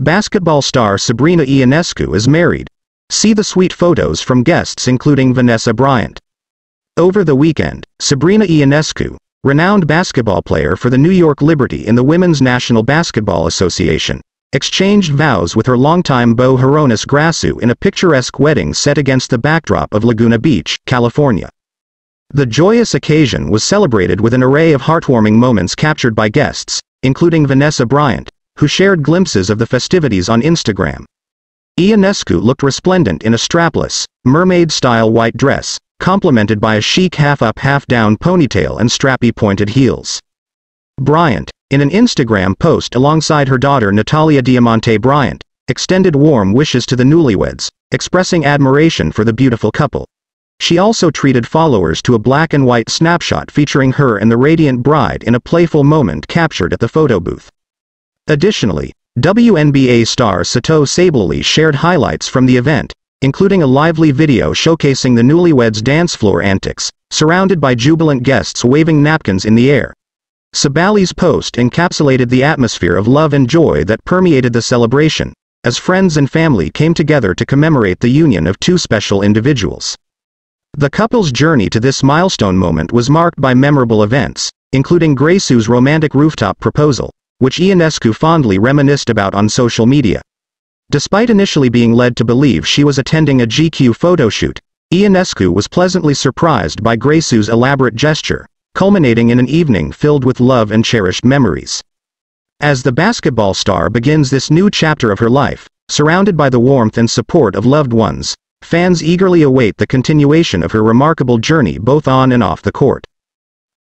Basketball star Sabrina Ionescu is married. See the sweet photos from guests including Vanessa Bryant. Over the weekend, Sabrina Ionescu, renowned basketball player for the New York Liberty in the Women's National Basketball Association, exchanged vows with her longtime beau Hroniss Grasu in a picturesque wedding set against the backdrop of Laguna Beach, California. The joyous occasion was celebrated with an array of heartwarming moments captured by guests, including Vanessa Bryant, who shared glimpses of the festivities on Instagram. Ionescu looked resplendent in a strapless, mermaid-style white dress, complemented by a chic half-up half-down ponytail and strappy pointed heels. Bryant, in an Instagram post alongside her daughter Natalia Diamanté Bryant, extended warm wishes to the newlyweds, expressing admiration for the beautiful couple. She also treated followers to a black and white snapshot featuring her and the radiant bride in a playful moment captured at the photo booth. Additionally, WNBA star Satou Sabally shared highlights from the event, including a lively video showcasing the newlyweds' dance floor antics, surrounded by jubilant guests waving napkins in the air. Sabally's post encapsulated the atmosphere of love and joy that permeated the celebration, as friends and family came together to commemorate the union of two special individuals. The couple's journey to this milestone moment was marked by memorable events, including Grasu's romantic rooftop proposal, which Ionescu fondly reminisced about on social media. Despite initially being led to believe she was attending a GQ photoshoot, Ionescu was pleasantly surprised by Grasu's elaborate gesture, culminating in an evening filled with love and cherished memories. As the basketball star begins this new chapter of her life, surrounded by the warmth and support of loved ones, fans eagerly await the continuation of her remarkable journey both on and off the court.